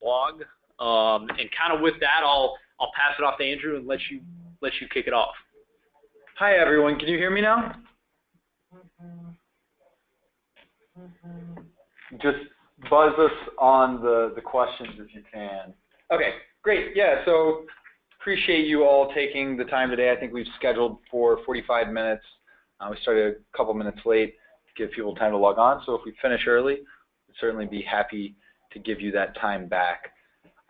blog. Um, and kind of with that, I'll I'll pass it off to Andrew and let you let you kick it off. Hi everyone, can you hear me now? Just buzz us on the, the questions if you can. Okay, great. Yeah, so appreciate you all taking the time today. I think we've scheduled for 45 minutes. Uh, we started a couple minutes late to give people time to log on. So if we finish early, we'd certainly be happy to give you that time back.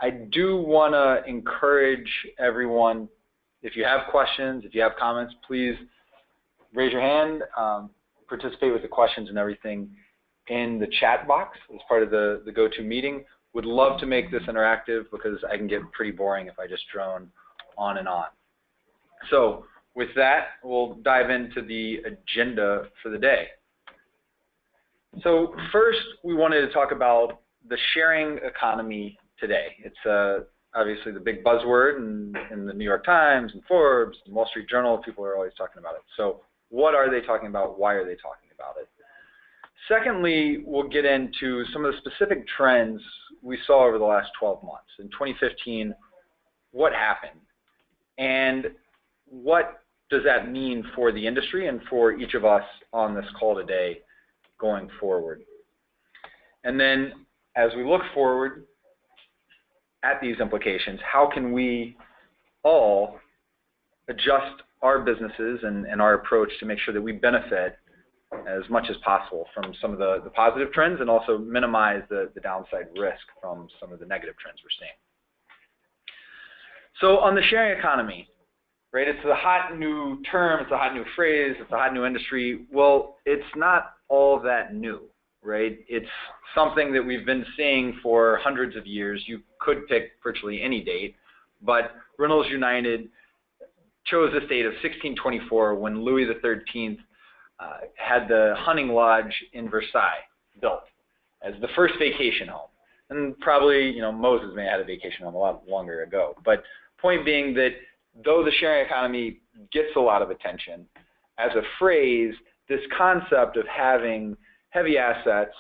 I do want to encourage everyone, if you have questions, if you have comments, please raise your hand, um, participate with the questions and everything in the chat box as part of the, the GoToMeeting. Would love to make this interactive because I can get pretty boring if I just drone on and on. So with that, we'll dive into the agenda for the day. So first, we wanted to talk about the sharing economy today. It's uh, obviously the big buzzword in, in the New York Times and Forbes and Wall Street Journal. People are always talking about it. So what are they talking about? Why are they talking about it? Secondly, we'll get into some of the specific trends we saw over the last 12 months. In 2015, what happened? And what does that mean for the industry and for each of us on this call today going forward? And then as we look forward at these implications, how can we all adjust our businesses and, and our approach to make sure that we benefit as much as possible from some of the, the positive trends and also minimize the, the downside risk from some of the negative trends we're seeing. So on the sharing economy, right, it's a hot new term, it's a hot new phrase, it's a hot new industry. Well, it's not all that new, right? It's something that we've been seeing for hundreds of years. You could pick virtually any date, but Rentals United chose this date of 1624 when Louis XIII uh, had the hunting lodge in Versailles built as the first vacation home. And probably, you know, Moses may have had a vacation home a lot longer ago. But point being that though the sharing economy gets a lot of attention, as a phrase, this concept of having heavy assets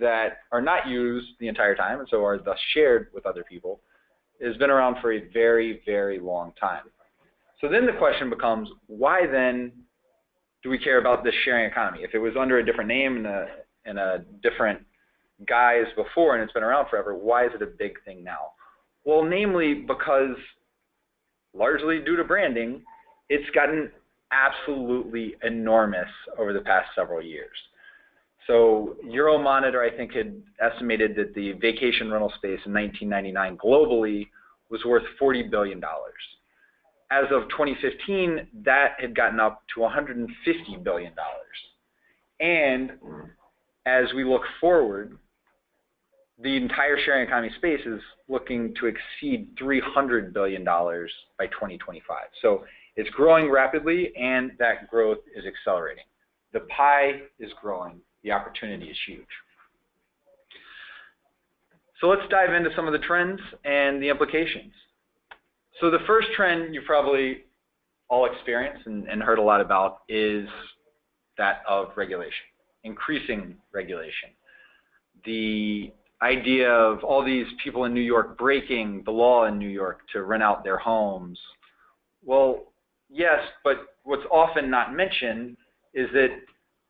that are not used the entire time and so are thus shared with other people has been around for a very, very long time. So then the question becomes, why then do we care about this sharing economy? If it was under a different name and a, and a different guise before and it's been around forever, why is it a big thing now? Well, namely because largely due to branding, it's gotten absolutely enormous over the past several years. So Euromonitor, I think, had estimated that the vacation rental space in 1999 globally was worth $40 billion as of 2015, that had gotten up to $150 billion. And as we look forward, the entire sharing economy space is looking to exceed $300 billion by 2025. So it's growing rapidly, and that growth is accelerating. The pie is growing. The opportunity is huge. So let's dive into some of the trends and the implications. So the first trend you probably all experienced and, and heard a lot about is that of regulation, increasing regulation. The idea of all these people in New York breaking the law in New York to rent out their homes. Well, yes, but what's often not mentioned is that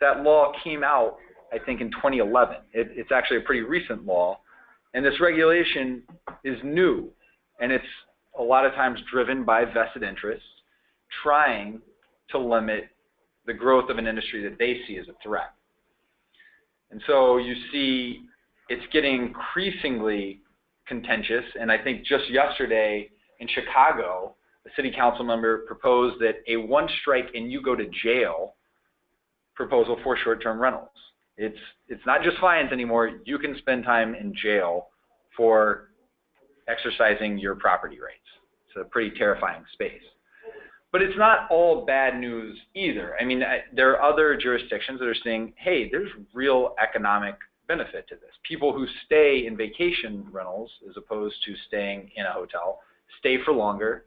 that law came out, I think, in 2011. It, it's actually a pretty recent law, and this regulation is new, and it's a lot of times driven by vested interests trying to limit the growth of an industry that they see as a threat. And so you see it's getting increasingly contentious. And I think just yesterday in Chicago, a city council member proposed that a one strike and you go to jail proposal for short-term rentals. It's it's not just fines anymore. You can spend time in jail for exercising your property rights. It's a pretty terrifying space. But it's not all bad news either. I mean, there are other jurisdictions that are saying, hey, there's real economic benefit to this. People who stay in vacation rentals as opposed to staying in a hotel stay for longer,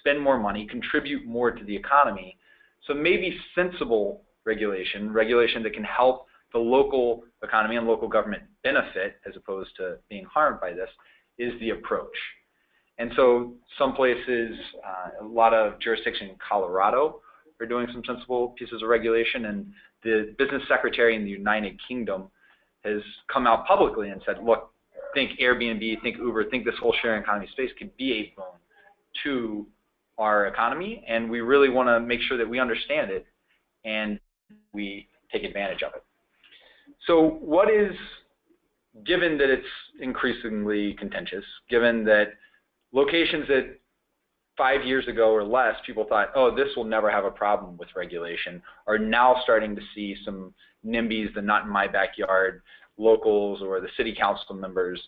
spend more money, contribute more to the economy. So maybe sensible regulation, regulation that can help the local economy and local government benefit as opposed to being harmed by this, is the approach. And so some places, uh, a lot of jurisdictions in Colorado are doing some sensible pieces of regulation, and the business secretary in the United Kingdom has come out publicly and said, look, think Airbnb, think Uber, think this whole sharing economy space could be a boon to our economy, and we really want to make sure that we understand it and we take advantage of it. So what is, given that it's increasingly contentious, given that locations that five years ago or less, people thought, oh, this will never have a problem with regulation, are now starting to see some NIMBYs, the not in my backyard, locals or the city council members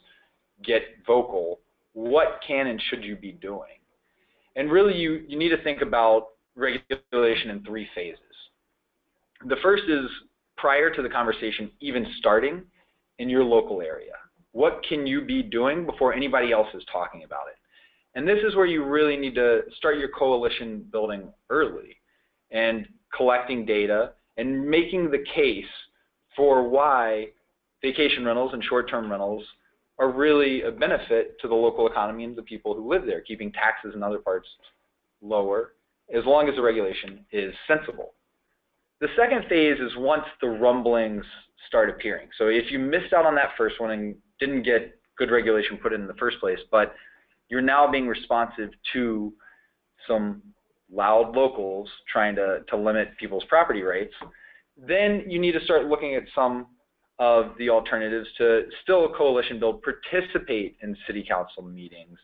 get vocal. What can and should you be doing? And really, you, you need to think about regulation in three phases. The first is prior to the conversation even starting in your local area. What can you be doing before anybody else is talking about it? And this is where you really need to start your coalition building early and collecting data and making the case for why vacation rentals and short-term rentals are really a benefit to the local economy and the people who live there, keeping taxes in other parts lower, as long as the regulation is sensible. The second phase is once the rumblings start appearing. So if you missed out on that first one and didn't get good regulation put in, in the first place, but you're now being responsive to some loud locals trying to, to limit people's property rights, then you need to start looking at some of the alternatives to still a coalition build, participate in city council meetings,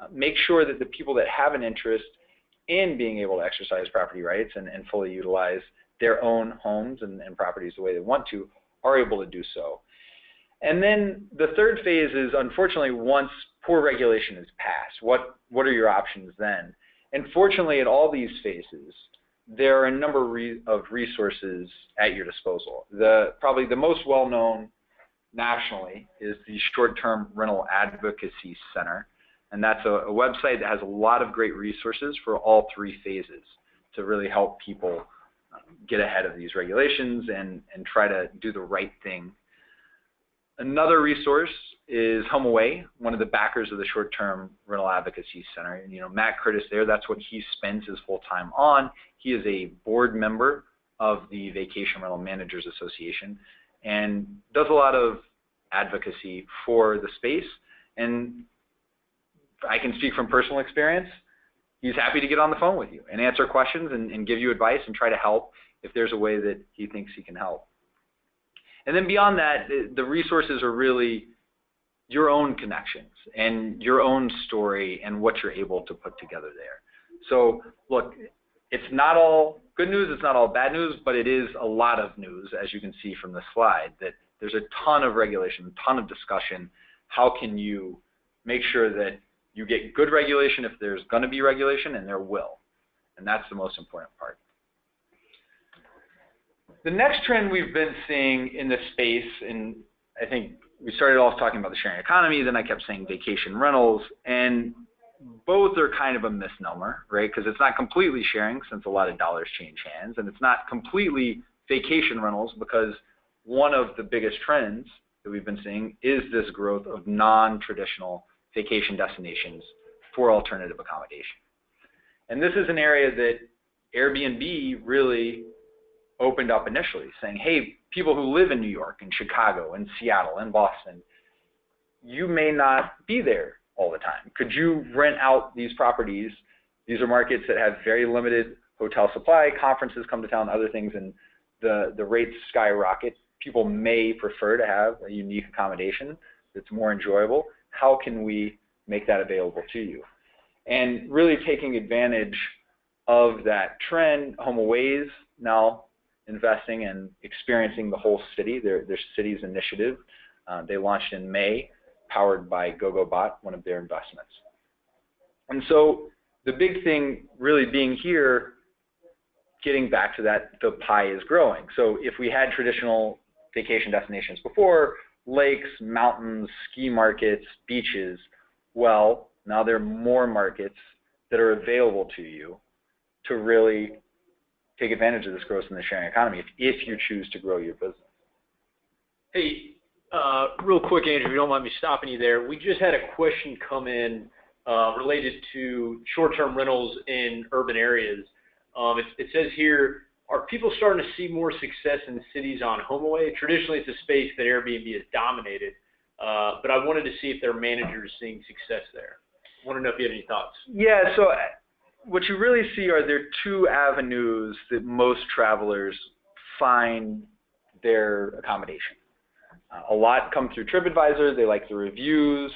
uh, make sure that the people that have an interest in being able to exercise property rights and, and fully utilize their own homes and, and properties the way they want to are able to do so. And then the third phase is unfortunately once poor regulation is passed, what, what are your options then? And fortunately at all these phases, there are a number of resources at your disposal. The, probably the most well-known nationally is the Short-Term Rental Advocacy Center. And that's a, a, website that has a lot of great resources for all three phases to really help people get ahead of these regulations and, and try to do the right thing. Another resource is HomeAway, one of the backers of the Short-Term Rental Advocacy Center. And, you know, Matt Curtis there, that's what he spends his full time on. He is a board member of the Vacation Rental Managers Association and does a lot of advocacy for the space. And I can speak from personal experience. He's happy to get on the phone with you and answer questions and, and give you advice and try to help if there's a way that he thinks he can help. And then beyond that, the resources are really your own connections and your own story and what you're able to put together there. So look, it's not all good news, it's not all bad news, but it is a lot of news, as you can see from the slide, that there's a ton of regulation, a ton of discussion. How can you make sure that you get good regulation if there's going to be regulation, and there will. And that's the most important part. The next trend we've been seeing in this space, and I think we started off talking about the sharing economy, then I kept saying vacation rentals, and both are kind of a misnomer, right? Because it's not completely sharing since a lot of dollars change hands, and it's not completely vacation rentals because one of the biggest trends that we've been seeing is this growth of non-traditional vacation destinations for alternative accommodation. And this is an area that Airbnb really opened up initially, saying, hey, people who live in New York and Chicago and Seattle and Boston, you may not be there all the time. Could you rent out these properties? These are markets that have very limited hotel supply, conferences come to town, other things, and the, the rates skyrocket. People may prefer to have a unique accommodation that's more enjoyable. How can we make that available to you? And really taking advantage of that trend, HomeAways now investing and experiencing the whole city, their, their city's initiative. Uh, they launched in May, powered by GoGoBot, one of their investments. And so the big thing really being here, getting back to that, the pie is growing. So if we had traditional vacation destinations before, lakes, mountains, ski markets, beaches, well, now there are more markets that are available to you to really take advantage of this growth in the sharing economy if, if you choose to grow your business. Hey, Uh, real quick, Andrew, if you don't mind me stopping you there. We just had a question come in uh, related to short-term rentals in urban areas. Um, it, it says here, are people starting to see more success in cities on HomeAway? Traditionally, it's a space that Airbnb has dominated, uh, but I wanted to see if their managers seeing success there. I want to know if you have any thoughts. Yeah, so uh, what you really see are there two avenues that most travelers find their accommodation. Uh, a lot come through TripAdvisor. They like the reviews,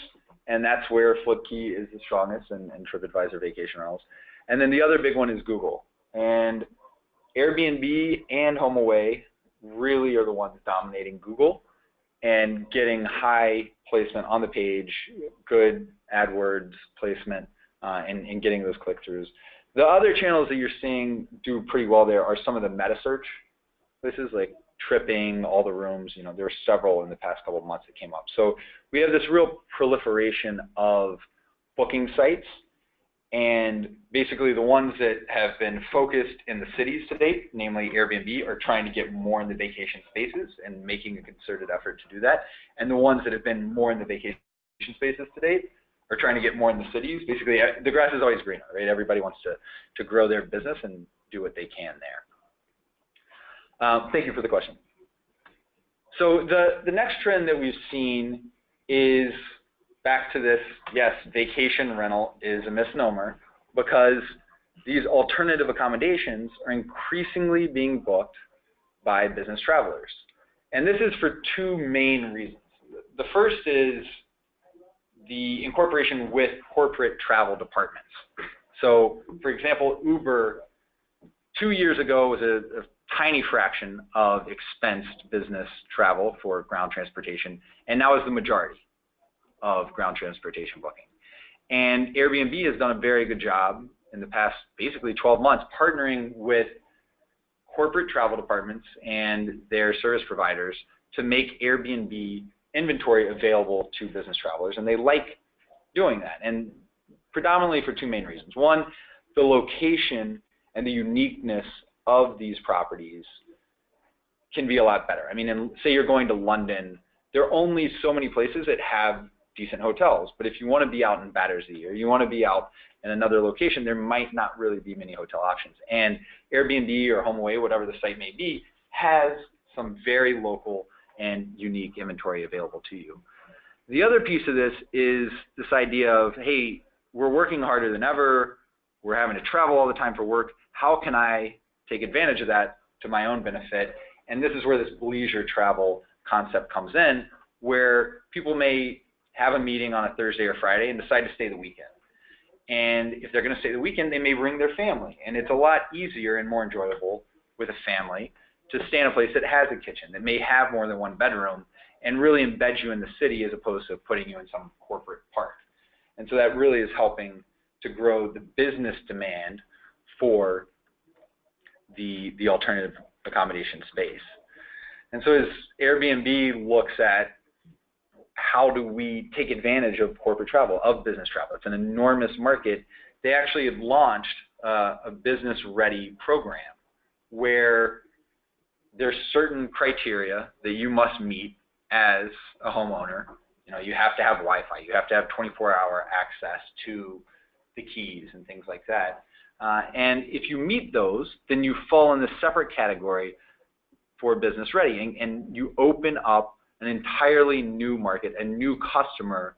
and that's where FlipKey is the strongest, and, and TripAdvisor Vacation Rentals. And then the other big one is Google. And Airbnb and HomeAway really are the ones dominating Google and getting high placement on the page, good AdWords placement, uh, and, and getting those click-throughs. The other channels that you're seeing do pretty well there are some of the meta search places like tripping, all the rooms. You know, there are several in the past couple of months that came up. So we have this real proliferation of booking sites, and basically the ones that have been focused in the cities to date, namely Airbnb, are trying to get more in the vacation spaces and making a concerted effort to do that. And the ones that have been more in the vacation spaces to date are trying to get more in the cities. Basically, the grass is always greener, right? Everybody wants to, to grow their business and do what they can there. Um, thank you for the question. So the, the next trend that we've seen is back to this, yes, vacation rental is a misnomer because these alternative accommodations are increasingly being booked by business travelers. And this is for two main reasons. The first is the incorporation with corporate travel departments. So, for example, Uber two years ago was a, a tiny fraction of expensed business travel for ground transportation, and now is the majority of ground transportation booking. And Airbnb has done a very good job in the past basically 12 months partnering with corporate travel departments and their service providers to make Airbnb inventory available to business travelers. And they like doing that, and predominantly for two main reasons. One, the location and the uniqueness of these properties can be a lot better. I mean, in, say you're going to London, there are only so many places that have decent hotels. But if you want to be out in Battersea or you want to be out in another location, there might not really be many hotel options. And Airbnb or HomeAway, whatever the site may be, has some very local and unique inventory available to you. The other piece of this is this idea of, hey, we're working harder than ever. We're having to travel all the time for work. How can I take advantage of that to my own benefit. And this is where this leisure travel concept comes in, where people may have a meeting on a Thursday or Friday and decide to stay the weekend. And if they're going to stay the weekend, they may bring their family. And it's a lot easier and more enjoyable with a family to stay in a place that has a kitchen, that may have more than one bedroom, and really embed you in the city as opposed to putting you in some corporate park. And so that really is helping to grow the business demand for the, the alternative accommodation space. And so as Airbnb looks at how do we take advantage of corporate travel, of business travel, it's an enormous market, they actually have launched uh, a business ready program where there's certain criteria that you must meet as a homeowner. You know, you have to have Wi-Fi, you have to have 24-hour access to the keys and things like that. Uh, and if you meet those, then you fall in the separate category for business ready, and, and you open up an entirely new market, a new customer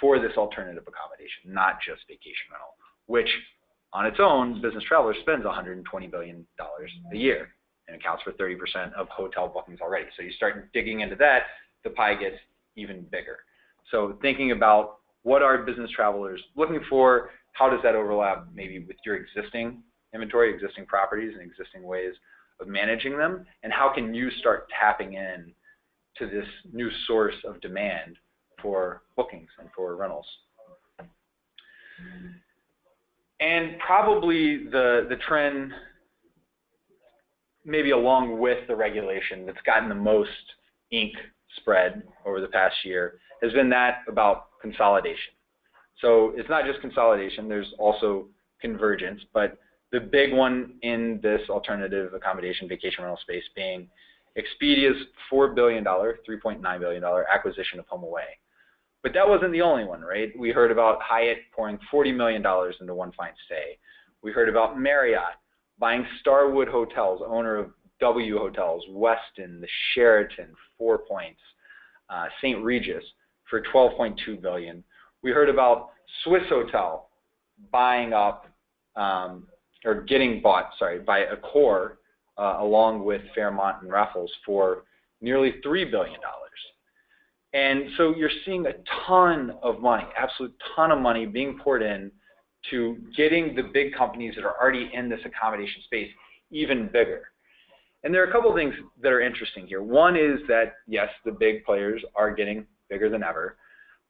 for this alternative accommodation, not just vacation rental, which on its own, business traveler spends $120 billion a year and accounts for 30% of hotel bookings already. So you start digging into that, the pie gets even bigger. So thinking about what are business travelers looking for, how does that overlap maybe with your existing inventory, existing properties, and existing ways of managing them? And how can you start tapping in to this new source of demand for bookings and for rentals? And probably the, the trend, maybe along with the regulation, that's gotten the most ink spread over the past year has been that about consolidation. So it's not just consolidation, there's also convergence, but the big one in this alternative accommodation vacation rental space being Expedia's $4 billion, $3.9 billion acquisition of HomeAway. But that wasn't the only one, right? We heard about Hyatt pouring $40 million into One Fine Stay. We heard about Marriott buying Starwood Hotels, owner of W Hotels, Westin, the Sheraton, Four Points, uh, St. Regis for 12.2 billion. We heard about Swissôtel buying up um, or getting bought, sorry, by Accor uh, along with Fairmont and Raffles for nearly three billion dollars. And so you're seeing a ton of money, absolute ton of money being poured in to getting the big companies that are already in this accommodation space even bigger. And there are a couple of things that are interesting here. One is that yes, the big players are getting bigger than ever,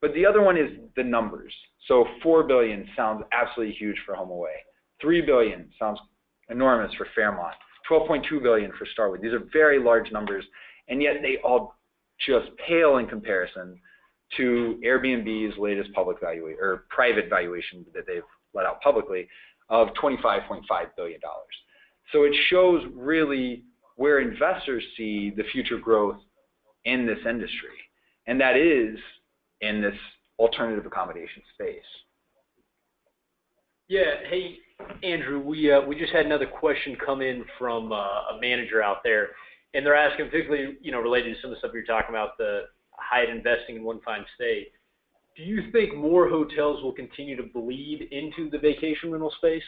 but the other one is the numbers. So 4 billion sounds absolutely huge for HomeAway. 3 billion sounds enormous for Fairmont. 12.2 billion for Starwood. These are very large numbers, and yet they all just pale in comparison to Airbnb's latest public valuation or private valuation that they've let out publicly of 25.5 billion dollars. So it shows really where investors see the future growth in this industry, and that is in this alternative accommodation space. Yeah. Hey, Andrew, we uh, we just had another question come in from uh, a manager out there, and they're asking particularly, you know, related to some of the stuff you're talking about, the Hyatt investing in One Fine Stay. Do you think more hotels will continue to bleed into the vacation rental space?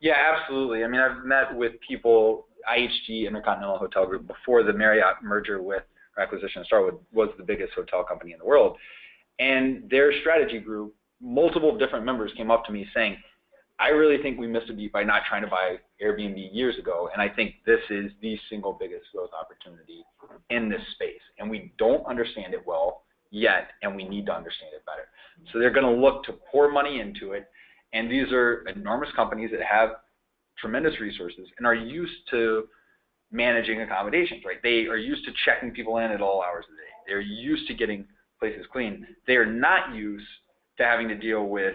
Yeah, absolutely. I mean, I've met with people, IHG Intercontinental Hotel Group, before the Marriott merger with acquisition of Starwood was the biggest hotel company in the world. And their strategy group, multiple different members came up to me saying, I really think we missed a beat by not trying to buy Airbnb years ago, and I think this is the single biggest growth opportunity in this space, and we don't understand it well yet, and we need to understand it better. So they're going to look to pour money into it, and these are enormous companies that have tremendous resources and are used to managing accommodations, right? They are used to checking people in at all hours of the day. They're used to getting places clean. They are not used to having to deal with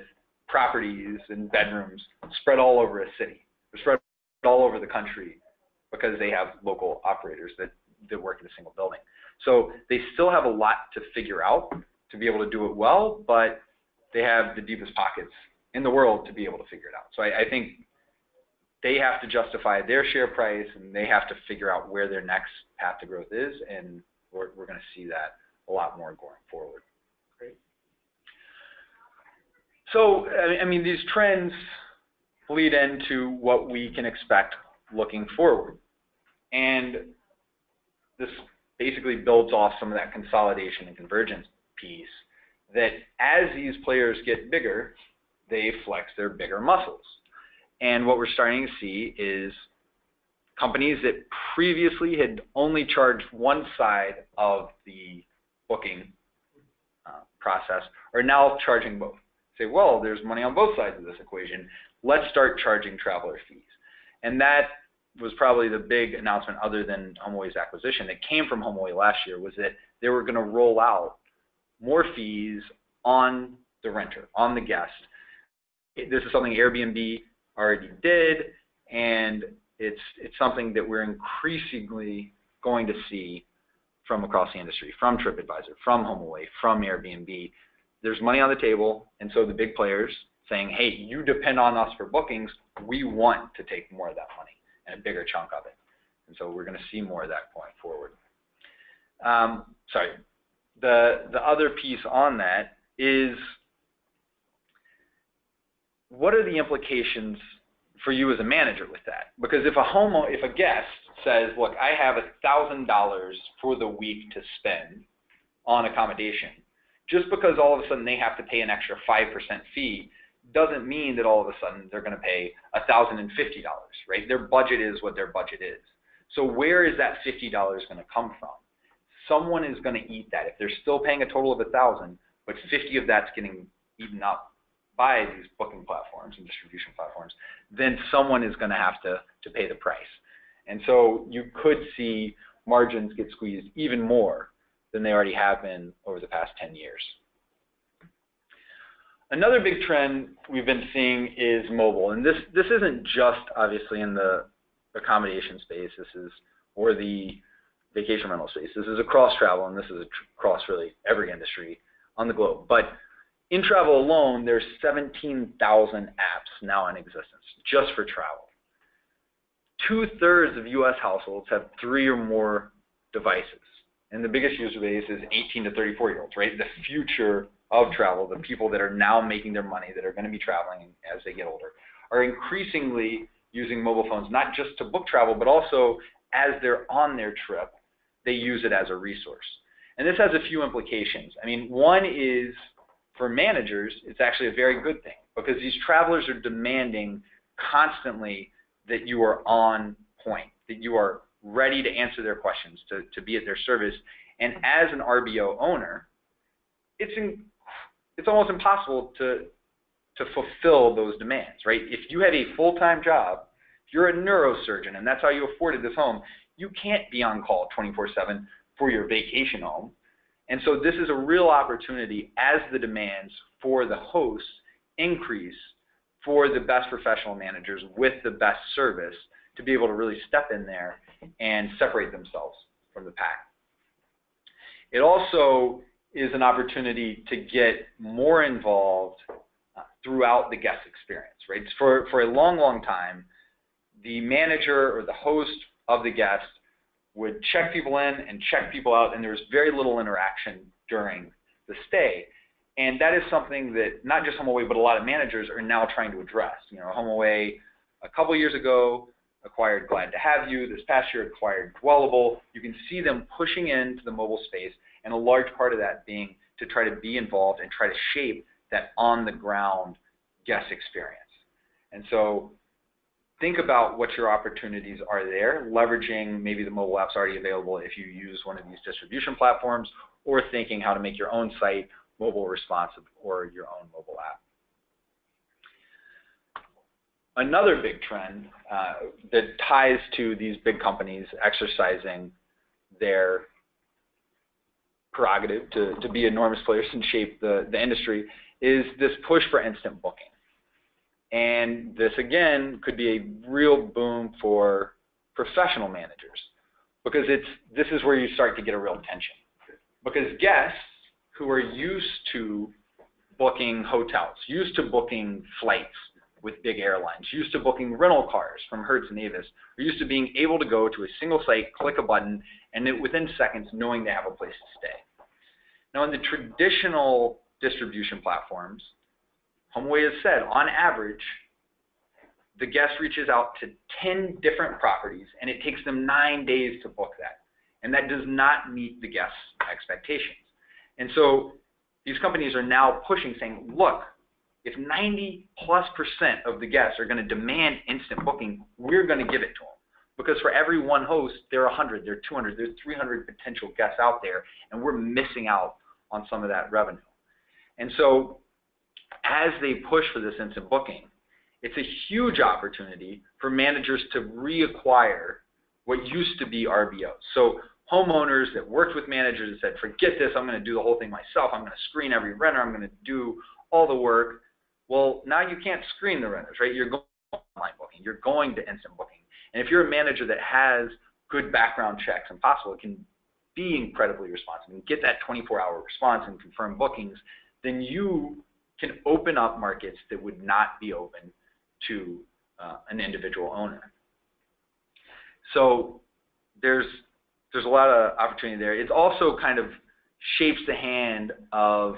properties and bedrooms spread all over a city, spread all over the country because they have local operators that, that work in a single building. So they still have a lot to figure out to be able to do it well, but they have the deepest pockets in the world to be able to figure it out. So I, I think they have to justify their share price and they have to figure out where their next path to growth is, and we're, we're going to see that a lot more going forward. So, I mean, these trends lead into what we can expect looking forward. And this basically builds off some of that consolidation and convergence piece that as these players get bigger, they flex their bigger muscles. And what we're starting to see is companies that previously had only charged one side of the booking uh, process are now charging both say, well, there's money on both sides of this equation. Let's start charging traveler fees. And that was probably the big announcement other than HomeAway's acquisition that came from HomeAway last year was that they were going to roll out more fees on the renter, on the guest. This is something Airbnb already did, and it's it's something that we're increasingly going to see from across the industry, from TripAdvisor, from HomeAway, from Airbnb, there's money on the table, and so the big players saying, hey, you depend on us for bookings, we want to take more of that money and a bigger chunk of it. And so we're going to see more of that going forward. Um, sorry. The, the other piece on that is what are the implications for you as a manager with that? Because if a home, if a guest says, look, I have a thousand dollars for the week to spend on accommodation, just because all of a sudden they have to pay an extra 5% fee doesn't mean that all of a sudden they're going to pay $1,050, right? Their budget is what their budget is. So where is that $50 going to come from? Someone is going to eat that. If they're still paying a total of 1000 but 50 of that's getting eaten up by these booking platforms and distribution platforms, then someone is going to have to, to pay the price. And so you could see margins get squeezed even more than they already have been over the past 10 years. Another big trend we've been seeing is mobile, and this this isn't just obviously in the accommodation space. This is or the vacation rental space. This is across travel, and this is across really every industry on the globe. But in travel alone, there's 17,000 apps now in existence just for travel. Two thirds of U.S. households have three or more devices. And the biggest user base is 18 to 34 year olds, right? The future of travel, the people that are now making their money, that are going to be traveling as they get older, are increasingly using mobile phones, not just to book travel, but also as they're on their trip, they use it as a resource. And this has a few implications. I mean, one is for managers, it's actually a very good thing because these travelers are demanding constantly that you are on point, that you are ready to answer their questions, to, to be at their service. And mm-hmm. as an RBO owner, it's in, it's almost impossible to to fulfill those demands, right? If you had a full-time job, you're a neurosurgeon and that's how you afforded this home, you can't be on call 24/7 for your vacation home. And so this is a real opportunity as the demands for the hosts increase for the best professional managers with the best service to be able to really step in there and separate themselves from the pack. It also is an opportunity to get more involved uh, throughout the guest experience, right? For, for a long, long time, the manager or the host of the guest would check people in and check people out, and there was very little interaction during the stay. And that is something that not just HomeAway, but a lot of managers are now trying to address. You know, HomeAway a couple years ago acquired Glad to Have You. This past year acquired Dwellable. You can see them pushing into the mobile space, and a large part of that being to try to be involved and try to shape that on-the-ground guest experience. And so think about what your opportunities are there, leveraging maybe the mobile apps already available if you use one of these distribution platforms, or thinking how to make your own site mobile responsive or your own mobile app. Another big trend uh, that ties to these big companies exercising their prerogative to, to be enormous players and shape the, the industry is this push for instant booking. And this, again, could be a real boom for professional managers because it's, this is where you start to get a real tension. Because guests who are used to booking hotels, used to booking flights with big airlines, used to booking rental cars from Hertz and Avis, are used to being able to go to a single site, click a button, and it, within seconds knowing they have a place to stay. Now, in the traditional distribution platforms, HomeAway has said, on average, the guest reaches out to 10 different properties, and it takes them nine days to book that. And that does not meet the guest's expectations. And so these companies are now pushing, saying, look, if 90 plus percent of the guests are going to demand instant booking, we're going to give it to them. Because for every one host, there are 100, there are 200, there are 300 potential guests out there, and we're missing out on some of that revenue. And so as they push for this instant booking, it's a huge opportunity for managers to reacquire what used to be RBOs. So homeowners that worked with managers and said, forget this, I'm going to do the whole thing myself. I'm going to screen every renter. I'm going to do all the work. Well, now you can't screen the renters, right? You're going online booking. You're going to instant booking. And if you're a manager that has good background checks and possible, it can be incredibly responsive and get that 24-hour response and confirm bookings, then you can open up markets that would not be open to uh, an individual owner. So there's there's a lot of opportunity there. It also kind of shapes the hand of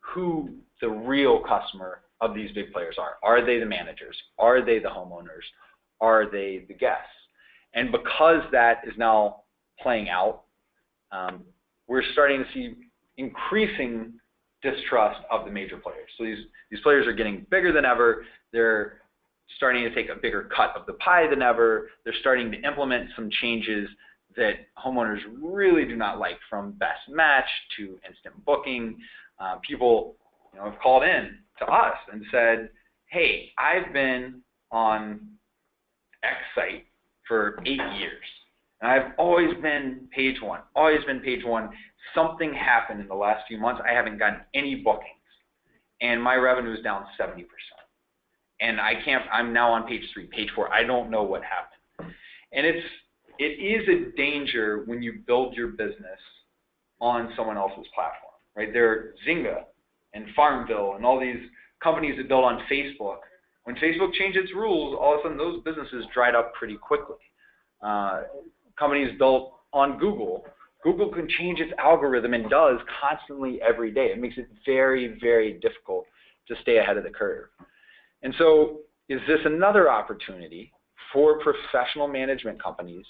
who the real customer of these big players are. Are they the managers? Are they the homeowners? Are they the guests? And because that is now playing out, um, we're starting to see increasing distrust of the major players. So these, these players are getting bigger than ever. They're starting to take a bigger cut of the pie than ever. They're starting to implement some changes that homeowners really do not like, from best match to instant booking. Uh, people you know, have called in to us and said, hey, I've been on X site for eight years. And I've always been page one, always been page one. Something happened in the last few months. I haven't gotten any bookings. And my revenue is down 70%. And I can't, I'm now on page three, page four. I don't know what happened. And it's, it is a danger when you build your business on someone else's platform, right? There are Zynga and Farmville and all these companies that built on Facebook. When Facebook changed its rules, all of a sudden those businesses dried up pretty quickly. Uh, companies built on Google, Google can change its algorithm and does constantly every day. It makes it very, very difficult to stay ahead of the curve. And so, is this another opportunity for professional management companies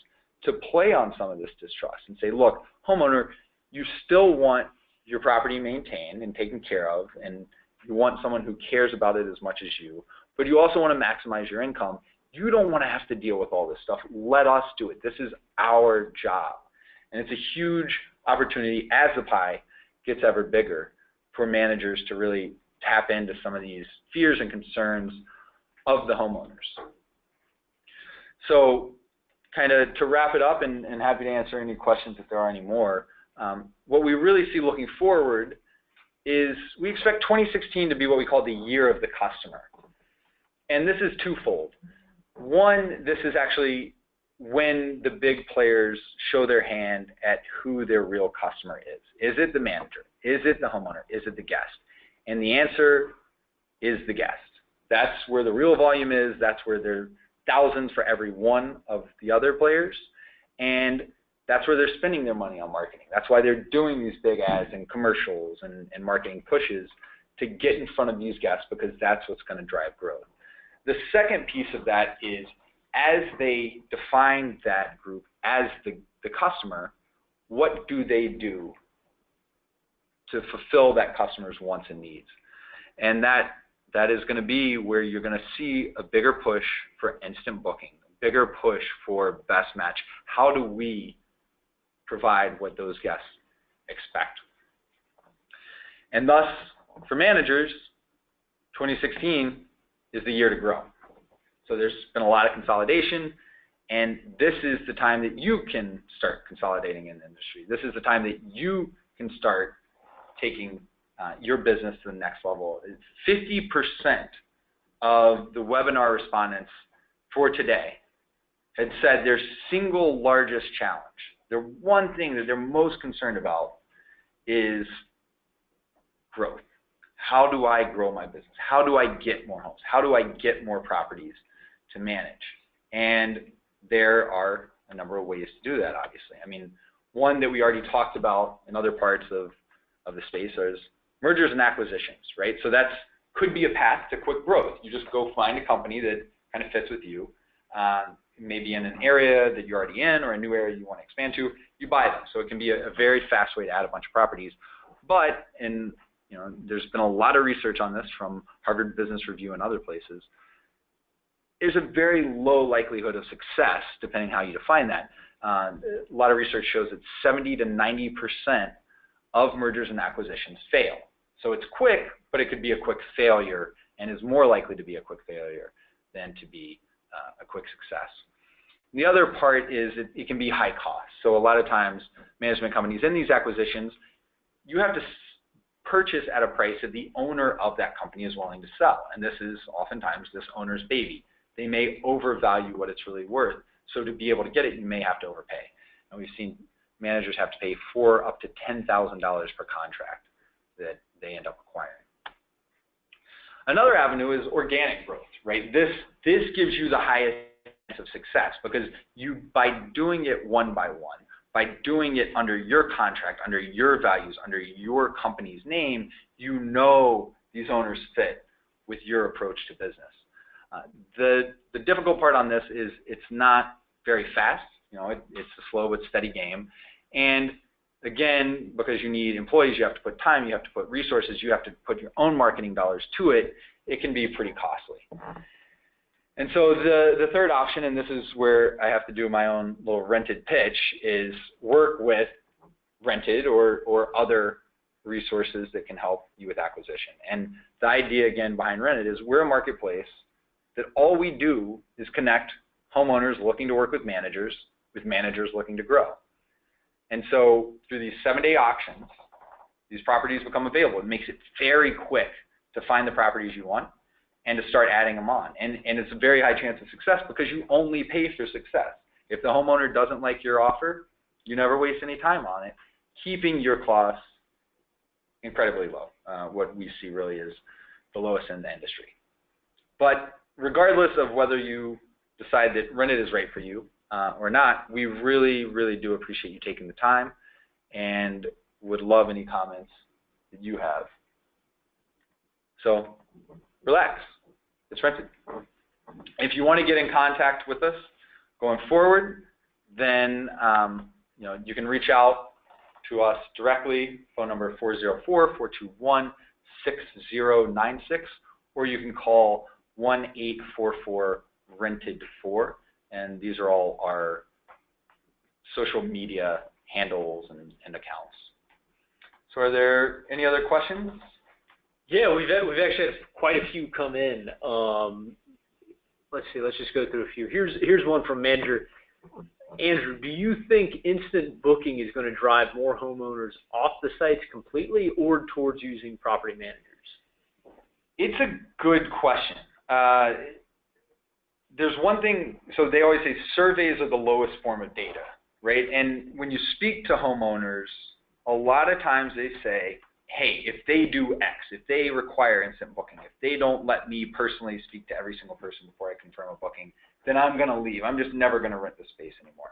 to play on some of this distrust and say, look, homeowner, you still want your property maintained and taken care of, and you want someone who cares about it as much as you, but you also want to maximize your income. You don't want to have to deal with all this stuff. Let us do it. This is our job. And it's a huge opportunity as the pie gets ever bigger for managers to really tap into some of these fears and concerns of the homeowners. So kind of to wrap it up and, and, happy to answer any questions if there are any more, um, what we really see looking forward is we expect 2016 to be what we call the year of the customer. And this is twofold. One, this is actually when the big players show their hand at who their real customer is. Is it the manager? Is it the homeowner? Is it the guest? And the answer is the guest. That's where the real volume is. That's where there are thousands for every one of the other players. And that's where they're spending their money on marketing. That's why they're doing these big ads and commercials and, and marketing pushes to get in front of these guests because that's what's going to drive growth. The second piece of that is as they define that group as the, the customer, what do they do to fulfill that customer's wants and needs? And that that is going to be where you're going to see a bigger push for instant booking, bigger push for best match. How do we provide what those guests expect? And thus, for managers, 2016 is the year to grow. So there's been a lot of consolidation, and this is the time that you can start consolidating in the industry. This is the time that you can start taking uh, your business to the next level. 50% of the webinar respondents for today had said their single largest challenge, their one thing that they're most concerned about is growth. How do I grow my business? How do I get more homes? How do I get more properties to manage? And there are a number of ways to do that, obviously. I mean, one that we already talked about in other parts of, of the space is mergers and acquisitions, right? So that could be a path to quick growth. You just go find a company that kind of fits with you, um, maybe in an area that you're already in or a new area you want to expand to. You buy them, so it can be a, a very fast way to add a bunch of properties. But in you know, there's been a lot of research on this from Harvard Business Review and other places. There's a very low likelihood of success, depending how you define that. Uh, a lot of research shows that 70 to 90 percent of mergers and acquisitions fail. So it's quick, but it could be a quick failure and is more likely to be a quick failure than to be uh, a quick success. The other part is it, it, can be high cost. So a lot of times, management companies in these acquisitions, you have to purchase at a price that the owner of that company is willing to sell. And this is oftentimes this owner's baby. They may overvalue what it's really worth. So to be able to get it, you may have to overpay. And we've seen managers have to pay for up to $10,000 per contract that they end up acquiring. Another avenue is organic growth, right? This this gives you the highest of success because you by doing it one by one, by doing it under your contract, under your values, under your company's name, you know these owners fit with your approach to business. Uh, the the difficult part on this is it's not very fast. You know, it, it's a slow but steady game, and again, because you need employees, you have to put time, you have to put resources, you have to put your own marketing dollars to it. It can be pretty costly. And so the, the third option, and this is where I have to do my own little rented pitch, is work with rented or, or other resources that can help you with acquisition. And the idea again behind rented is we're a marketplace that all we do is connect homeowners looking to work with managers with managers looking to grow. And so through these seven-day auctions, these properties become available. It makes it very quick to find the properties you want and to start adding them on. And, and it's a very high chance of success because you only pay for success. If the homeowner doesn't like your offer, you never waste any time on it, keeping your costs incredibly low. Uh, what we see really is the lowest in the industry. But regardless of whether you decide that rented is right for you uh, or not, we really, really do appreciate you taking the time and would love any comments that you have. So relax. It's rented. If you want to get in contact with us going forward, then um, you know you can reach out to us directly. Phone number 404-421-6096, or you can call 1-844 rented 4 and these are all our social media handles and, and accounts. So are there any other questions? Yeah, we've had, we've actually had quite a few come in. Um, let's see, let's just go through a few. Here's here's one from Manager Andrew. Do you think instant booking is going to drive more homeowners off the sites completely, or towards using property managers? It's a good question. Uh, there's one thing. So they always say surveys are the lowest form of data, right? And when you speak to homeowners, a lot of times they say, hey, if they do X, if they require instant booking, if they don't let me personally speak to every single person before I confirm a booking, then I'm going to leave. I'm just never going to rent the space anymore.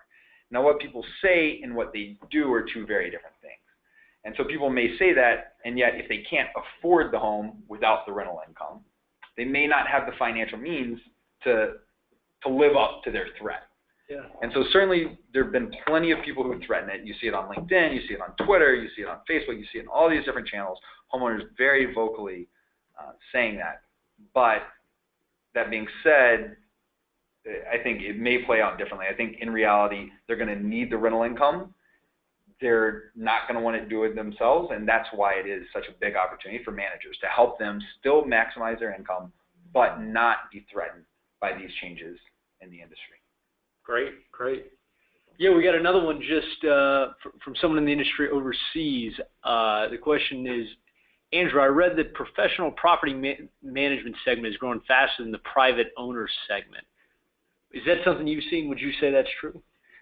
Now, what people say and what they do are two very different things. And so people may say that, and yet if they can't afford the home without the rental income, they may not have the financial means to to live up to their threat. Yeah. And so certainly there have been plenty of people who threaten it. You see it on LinkedIn, you see it on Twitter, you see it on Facebook, you see it in all these different channels. Homeowners very vocally uh, saying that. But that being said, I think it may play out differently. I think in reality they're going to need the rental income. They're not going to want to do it themselves, and that's why it is such a big opportunity for managers to help them still maximize their income, but not be threatened by these changes in the industry. Great, great. Yeah, we got another one just uh, from someone in the industry overseas. Uh, the question is, Andrew, I read that professional property ma- management segment is growing faster than the private owner segment. Is that something you've seen? Would you say that's true?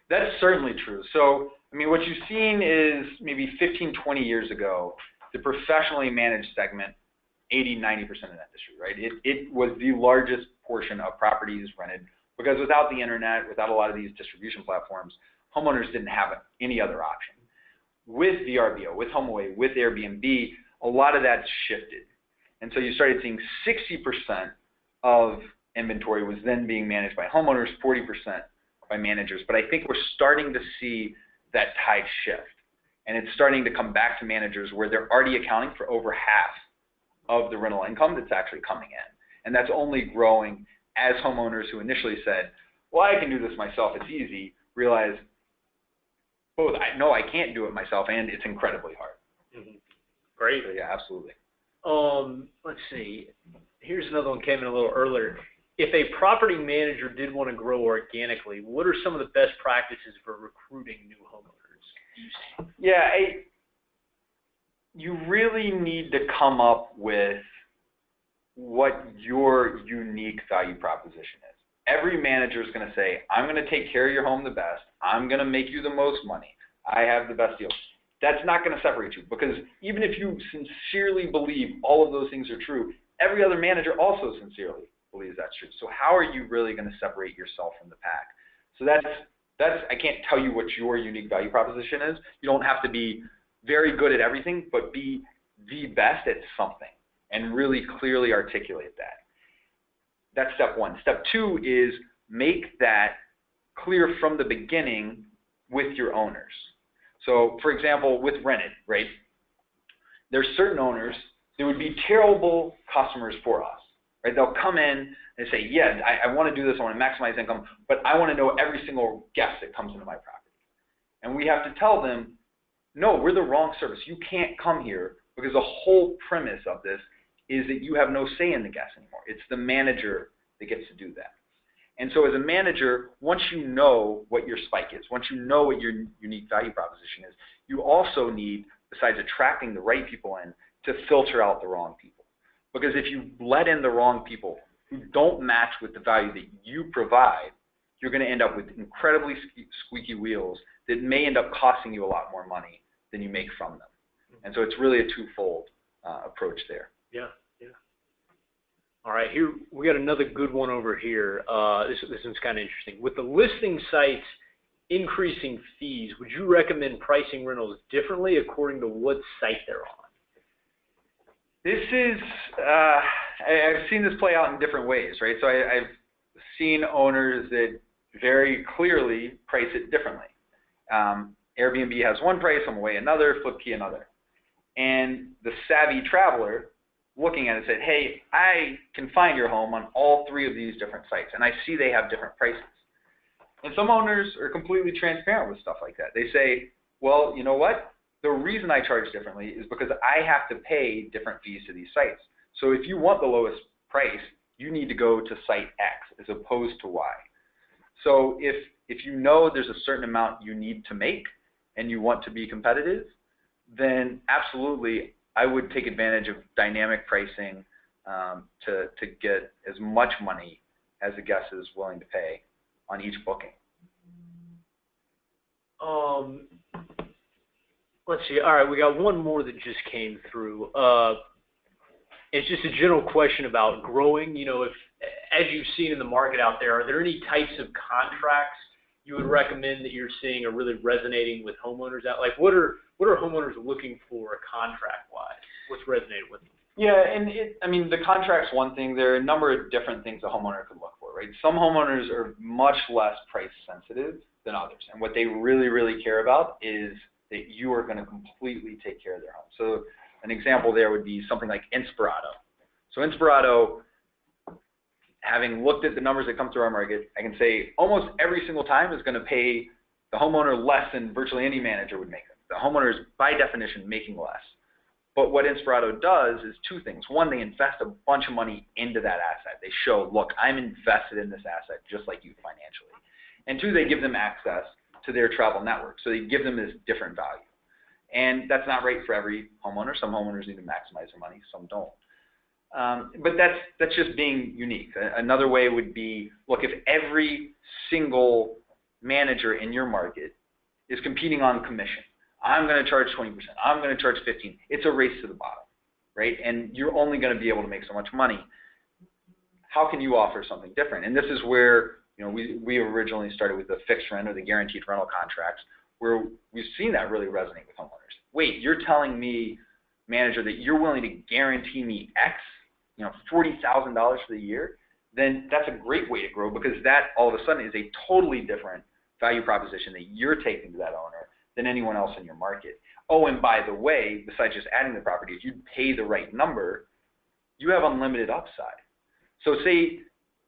That's certainly true. So, I mean, what you've seen is maybe 15, 20 years ago, the professionally managed segment, 80, 90% of the industry, right? It, it was the largest portion of properties rented because without the internet, without a lot of these distribution platforms, homeowners didn't have any other option. With VRBO, with HomeAway, with Airbnb, a lot of that shifted. And so you started seeing 60% of inventory was then being managed by homeowners, 40% by managers. But I think we're starting to see that tide shift. And it's starting to come back to managers where they're already accounting for over half of the rental income that's actually coming in. And that's only growing as homeowners who initially said, well, I can do this myself, it's easy, realize both, I know I can't do it myself and it's incredibly hard. Mm-hmm. Great. So, yeah, absolutely. Um, let's see. Here's another one came in a little earlier. If a property manager did want to grow organically, what are some of the best practices for recruiting new homeowners? Yeah, I, you really need to come up with what your unique value proposition is. Every manager is going to say, I'm going to take care of your home the best. I'm going to make you the most money. I have the best deal. That's not going to separate you because even if you sincerely believe all of those things are true, every other manager also sincerely believes that's true. So how are you really going to separate yourself from the pack? So that's that's I can't tell you what your unique value proposition is. You don't have to be very good at everything, but be the best at something and really clearly articulate that. That's step one. Step two is make that clear from the beginning with your owners. So, for example, with rented, right? There's certain owners that would be terrible customers for us, right? They'll come in and say, "Yeah, I, I want to do this. I want to maximize income, but I want to know every single guest that comes into my property." And we have to tell them, "No, we're the wrong service. You can't come here because the whole premise of this is that you have no say in the guest anymore. It's the manager that gets to do that. And so as a manager, once you know what your spike is, once you know what your unique value proposition is, you also need, besides attracting the right people in, to filter out the wrong people. Because if you let in the wrong people who don't match with the value that you provide, you're going to end up with incredibly squeaky wheels that may end up costing you a lot more money than you make from them. And so it's really a twofold uh, approach there. Yeah, yeah. All right, here we got another good one over here. Uh, this this one's kind of interesting. With the listing sites increasing fees, would you recommend pricing rentals differently according to what site they're on? This is uh, I, I've seen this play out in different ways, right? So I, I've seen owners that very clearly price it differently. Um, Airbnb has one price, HomeAway another, FlipKey another. And the savvy traveler looking at it said, hey, I can find your home on all three of these different sites, and I see they have different prices. And some owners are completely transparent with stuff like that. They say, well, you know what? The reason I charge differently is because I have to pay different fees to these sites. So if you want the lowest price, you need to go to site X as opposed to Y. So if if you know there's a certain amount you need to make and you want to be competitive, then absolutely I would take advantage of dynamic pricing um, to to get as much money as the guest is willing to pay on each booking. Um, let's see. All right, we got one more that just came through. Uh, it's just a general question about growing. You know, if as you've seen in the market out there, are there any types of contracts you would recommend that you're seeing are really resonating with homeowners out? Like, what are what are homeowners looking for contract wise? What's resonated with them? Yeah, and it, I mean, the contract's one thing. There are a number of different things a homeowner could look for, right? Some homeowners are much less price sensitive than others, and what they really, really care about is that you are going to completely take care of their home. So, an example there would be something like Inspirato. So, Inspirato having looked at the numbers that come through our market, I can say almost every single time is going to pay the homeowner less than virtually any manager would make. The homeowner is by definition making less. But what Inspirato does is two things. One, they invest a bunch of money into that asset. They show, look, I'm invested in this asset just like you financially. And two, they give them access to their travel network. So they give them this different value. And that's not right for every homeowner. Some homeowners need to maximize their money, some don't. Um, but that's that's just being unique. Another way would be, look, if every single manager in your market is competing on commission, I'm going to charge 20%, I'm going to charge 15. It's a race to the bottom, right? And you're only going to be able to make so much money. How can you offer something different? And this is where you know we we originally started with the fixed rent or the guaranteed rental contracts, where we've seen that really resonate with homeowners. Wait, you're telling me, manager, that you're willing to guarantee me X you know, forty thousand dollars for the year, then that's a great way to grow because that all of a sudden is a totally different value proposition that you're taking to that owner than anyone else in your market. Oh, and by the way, besides just adding the properties, you pay the right number, you have unlimited upside. So say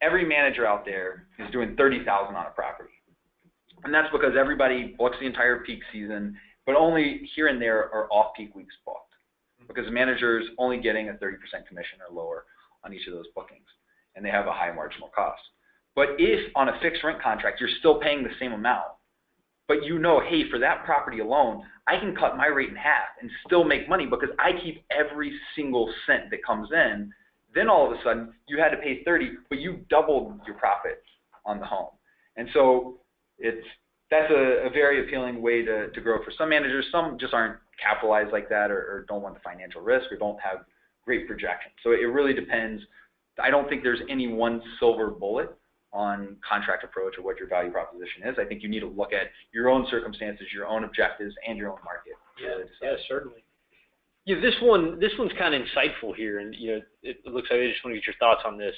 every manager out there is doing thirty thousand on a property. And that's because everybody books the entire peak season, but only here and there are off peak weeks booked because the manager is only getting a 30% commission or lower on each of those bookings, and they have a high marginal cost. But if on a fixed rent contract you're still paying the same amount, but you know, hey, for that property alone, I can cut my rate in half and still make money because I keep every single cent that comes in. Then all of a sudden you had to pay 30, but you doubled your profit on the home. And so it's that's a, a very appealing way to, to grow for some managers. Some just aren't capitalized like that or, or don't want the financial risk or don't have great projections. So it really depends. I don't think there's any one silver bullet on contract approach or what your value proposition is. I think you need to look at your own circumstances, your own objectives, and your own market. Yeah, yeah, certainly. Yeah, this one, this one's kind of insightful here, and you know, it looks like I just want to get your thoughts on this.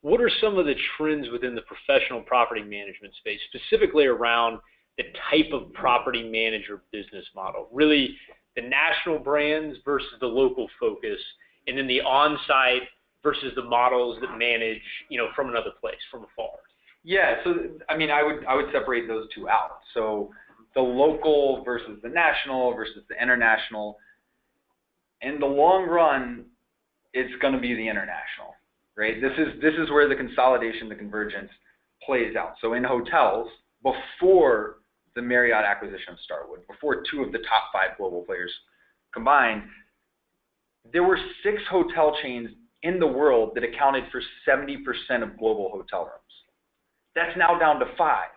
What are some of the trends within the professional property management space, specifically around the type of property manager business model? Really, the national brands versus the local focus, and then the on-site versus the models that manage, you know, from another place, from afar? Yeah, so I mean, I would I would separate those two out. So the local versus the national versus the international. In the long run, it's going to be the international, right? This is this is where the consolidation, the convergence plays out. So in hotels, before the Marriott acquisition of Starwood, before two of the top five global players combined, there were six hotel chains in the world that accounted for 70% of global hotel rooms. That's now down to five,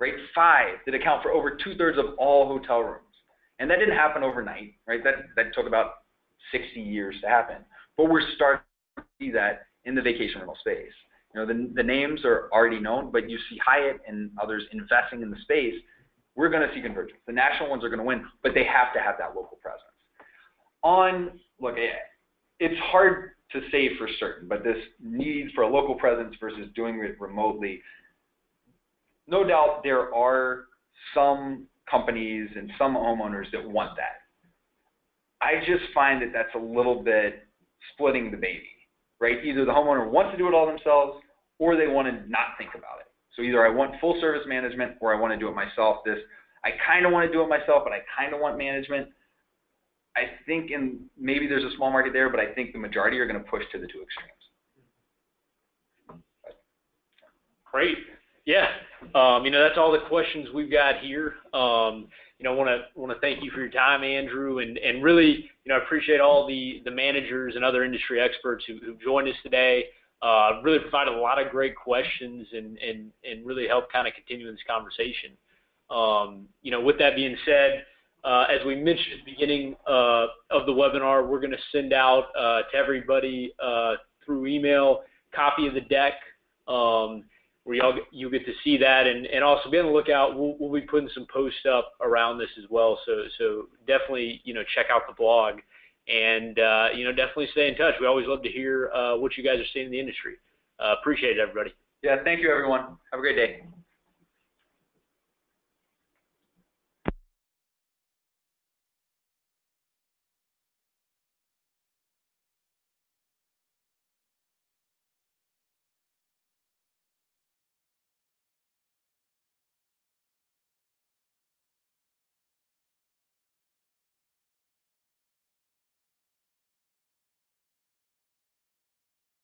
right? Five that account for over two thirds of all hotel rooms. And that didn't happen overnight, right? That, that took about 60 years to happen. But we're starting to see that in the vacation rental space. You know, the, the names are already known, but you see Hyatt and others investing in the space. We're going to see convergence. The national ones are going to win, but they have to have that local presence. On, look, it's hard to say for certain, but this need for a local presence versus doing it remotely, no doubt there are some companies and some homeowners that want that. I just find that that's a little bit splitting the baby, right? Either the homeowner wants to do it all themselves or they want to not think about it. So either I want full service management or I want to do it myself. This I kind of want to do it myself, but I kind of want management. I think in maybe there's a small market there, but I think the majority are going to push to the two extremes. Great. Yeah. Um, you know, that's all the questions we've got here. Um, you know, want to want to thank you for your time, Andrew, and and really, you know, I appreciate all the the managers and other industry experts who who joined us today. Uh, really provided a lot of great questions and and and really helped kind of continue this conversation. Um, you know, with that being said, uh, as we mentioned at the beginning uh, of the webinar, we're going to send out uh, to everybody uh, through email copy of the deck. Um, where y'all you get to see that and, and also be on the lookout. We'll, we'll be putting some posts up around this as well. So so definitely you know check out the blog and uh, you know definitely stay in touch. We always love to hear uh, what you guys are seeing in the industry. Appreciate it, everybody. Yeah, thank you, everyone. Have a great day.